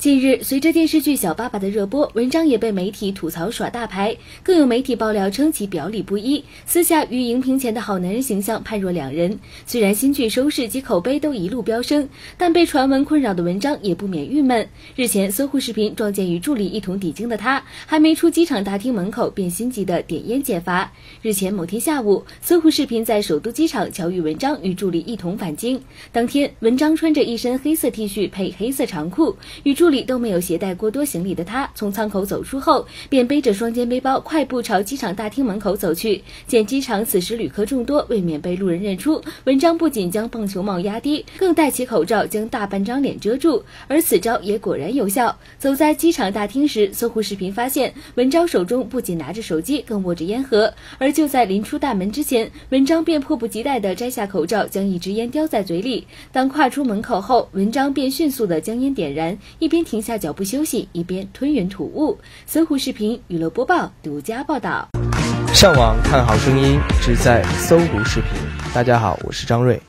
近日，随着电视剧《小爸爸》的热播，文章也被媒体吐槽耍大牌，更有媒体爆料称其表里不一，私下与荧屏前的好男人形象判若两人。虽然新剧收视及口碑都一路飙升，但被传闻困扰的文章也不免郁闷。日前，搜狐视频撞见与助理一同抵京的他，还没出机场大厅门口便心急的点烟解乏。日前某天下午，搜狐视频在首都机场巧遇文章与助理一同返京。当天，文章穿着一身黑色 T 恤配黑色长裤，与助。里都没有携带过多行李的他，从舱口走出后，便背着双肩背包，快步朝机场大厅门口走去。见机场此时旅客众多，未免被路人认出，文章不仅将棒球帽压低，更戴起口罩将大半张脸遮住。而此招也果然有效。走在机场大厅时，搜狐视频发现，文章手中不仅拿着手机，更握着烟盒。而就在临出大门之前，文章便迫不及待地摘下口罩，将一支烟叼在嘴里。当跨出门口后，文章便迅速地将烟点燃，一边停下脚步休息，一边吞云吐雾。搜狐视频娱乐播报独家报道。上网看好声音，只在搜狐视频。大家好，我是张瑞。